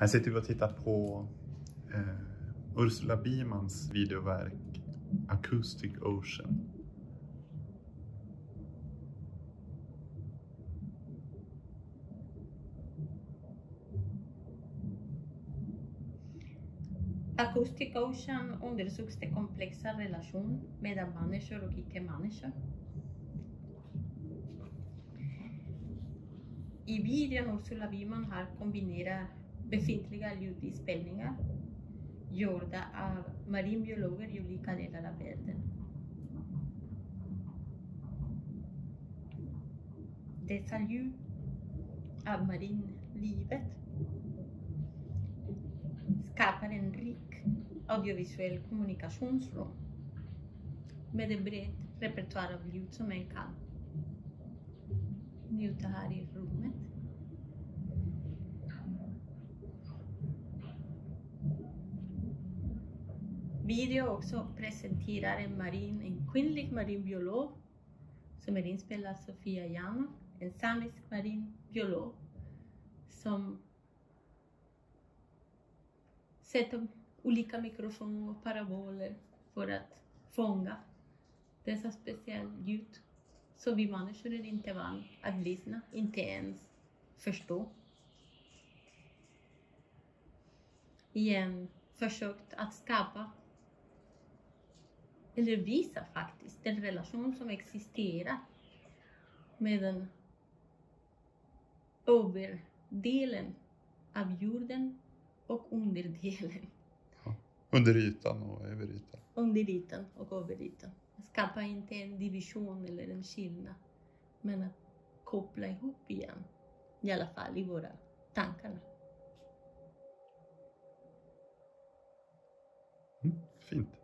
Här sitter vi och tittar på eh, Ursula Bimans videoverk Acoustic Ocean. Acoustic Ocean undersöks den komplexa relation mellan människor och icke-människor. I videon Ursula Wiman har kombinerat befintliga ljudinspelningar gjorda av marinbiologer i olika delar av världen. Dessa ljud av marinlivet skapar en rik audiovisuell kommunikationsrum med en bred repertoar av ljud som en kan njuta här i rummet. Video också presenterar en, marin, en kvinnlig marinbiolog som är inspelad av Sofia Jana, en samisk marinbiolog som sätter olika mikrofoner och paraboler för att fånga dessa speciella ljud som vi människor är inte vana att lyssna, inte ens förstå. Igen försökt att skapa eller visa faktiskt den relation som existerar med den överdelen av jorden och underdelen. Ja. Under ytan och över ytan. Under ytan och över ytan. Skapa inte en division eller en skillnad, men att koppla ihop igen. I alla fall i våra tankar. Mm, fint.